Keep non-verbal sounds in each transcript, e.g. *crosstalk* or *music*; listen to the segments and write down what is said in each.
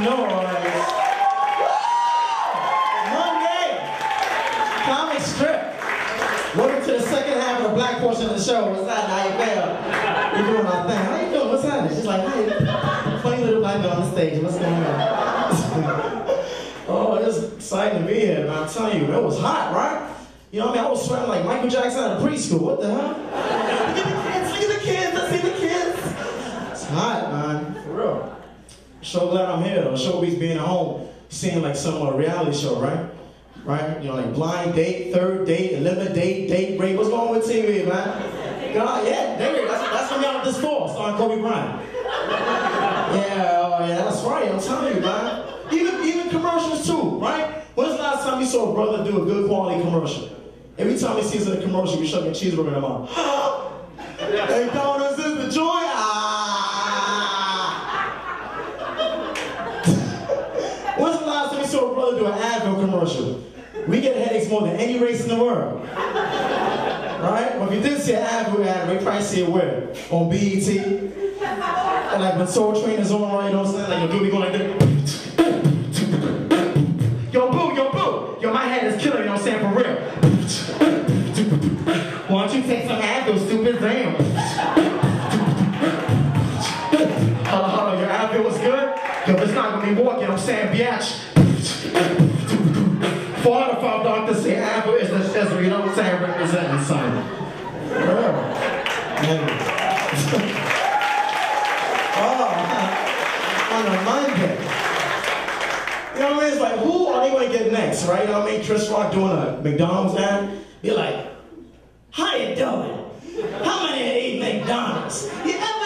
noise. Monday, comic strip. Welcome to the second half of the black portion of the show. What's up, how you feel? You doing my thing. How you doing? What's happening? She's like, hey, funny little black girl on the stage. What's going on? *laughs* oh, it's exciting to be here. I'm telling you, it was hot, right? You know what I mean? I was sweating like Michael Jackson out of preschool. What the hell? So glad I'm here though. Showbiz being at home, seeing like some uh, reality show, right? Right? You know, like blind date, third date, eliminate date, date break. What's going on with TV, man? God, yeah, there That's, that's coming out this fall, starring Kobe Bryant. Yeah, oh yeah, that's right. I'm telling you, man. Even even commercials too, right? When's the last time you saw a brother do a good quality commercial? Every time he sees a commercial, we shove a cheeseburger in the mouth. *gasps* hey, Donuts is the joy. Ah. When's the last time you saw a brother do an Advil commercial? We get headaches more than any race in the world. Right? Well, if you didn't see an ad, we probably see it where? On BET. And like when Soul Train is on, right? You know what I'm saying? Like, you'll be going like this. Yo, boo, yo, boo. Yo, my head is killing, you know what I'm saying? For real. Why don't you take some Advil, stupid damn? Hello, hello, your Advil was good? Yo, it's not gonna be walking, I'm saying, biatch. Four out of five doctors say Advil is the shizzle, you know what I'm saying? Representing son. *laughs* oh, on a Monday. You know what I mean? It's like, who are they gonna get next, right? You know what I mean? Chris Rock doing a McDonald's ad. You're like, how you doing? How many eat McDonald's? You ever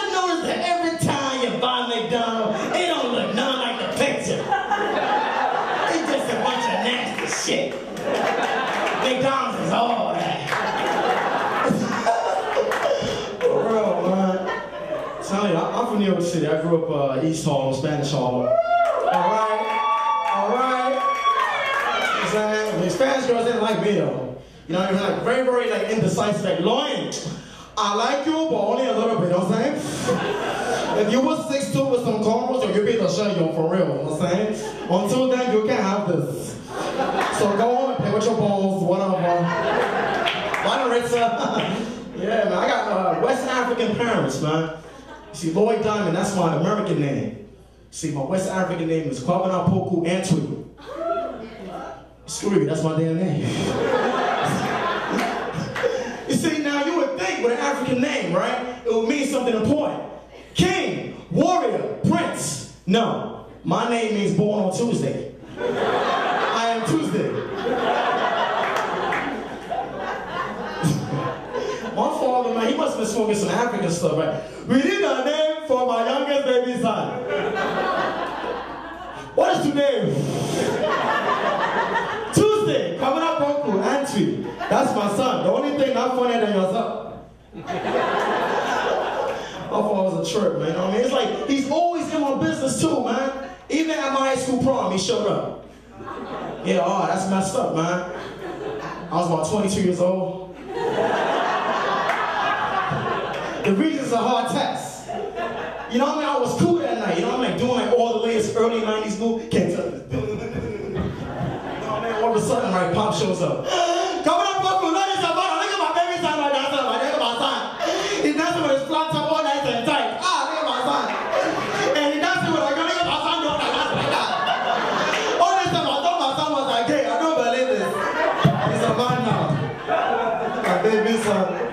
Tell you, I'm from New York City. I grew up uh, East Harlem, Spanish Harlem. All right, all right. You know what I'm Spanish girls didn't like me though. You know what I mean? Like very, very like indecisive, like loin. I like you, but only a little bit, you know what I'm saying? *laughs* If you were 6'2 with some cornrows, or you'd be the show you for real, you know what I'm saying? Until then, you can't have this. So go on and play with your balls, whatever. Maritza. *laughs* yeah, man, I got uh, West African parents, man. See, Lloyd Diamond, that's my American name. See, my West African name is Kwabena Poku Antwi. Screw you, that's my damn name. *laughs* You see, now you would think with an African name, right? It would mean something important. King, warrior, prince. No, my name means born on Tuesday. I am Tuesday. *laughs* my father, man, he must have been smoking some African stuff, right? Son. What is today? Tuesday, coming up, Uncle, Antwi. That's my son. The only thing not funnier than yourself. I thought it was a trip, man. I mean? It's like he's always in my business too, man. Even at my high school prom, he showed up. Yeah, oh, that's messed up, man. I was about 22 years old. The reason's a hard test. You know what I mean? Early 90s move. Can't tell this. You know what All of a sudden, right, Pop shows up. Coming up, Pop, look at my baby son right now. Look at my son. He's dancing with his flat top all nice and tight. Ah, look at my son. And he dancing with a girl. Look at my son doing that. That. All this time, I thought my son was like gay. I don't believe this. He's a man now. My baby son.